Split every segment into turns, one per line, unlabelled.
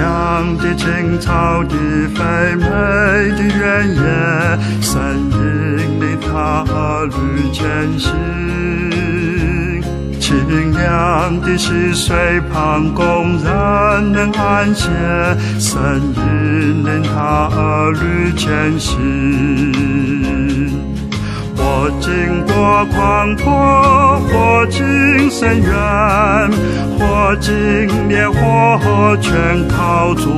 亮的青草的肥美的原野，神引领他旅前行。清凉的溪水旁，工人能安歇，神引领他旅前行。我经过宽阔，或经深渊，或经烈火，全靠主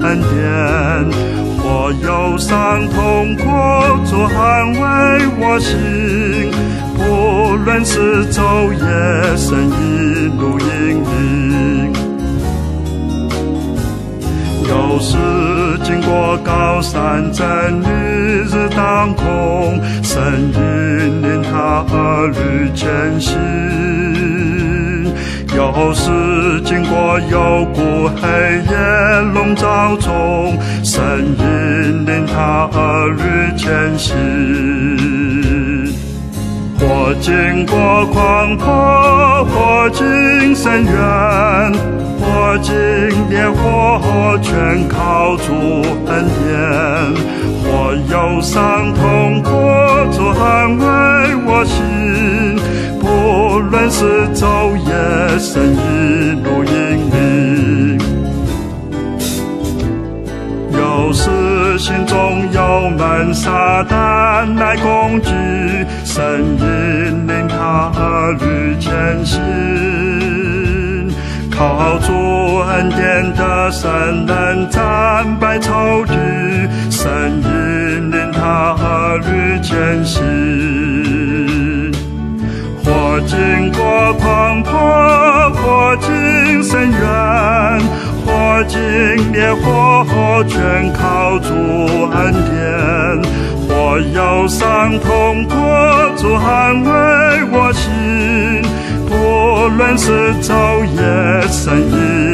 恩典。我忧伤痛苦，主安慰我心。不论是昼夜，神一路引领。有时经过高山，真日日当空，神引领他儿女前行。有时经过幽谷黑夜笼罩中，神引领他儿女前行。或经过宽阔，或经深渊。我经烈火，全靠主恩典；我忧伤痛苦，主安慰我心。不论是昼夜，神一路引领。有时心中有闷，撒旦来攻击，神引领他儿女前行。靠主恩典的神能战败仇敌，神引领他儿女前行。或经过宽阔，或经深渊，或经烈火，全靠主恩典。或忧伤痛苦，主安慰我心。不论是昼夜，生意。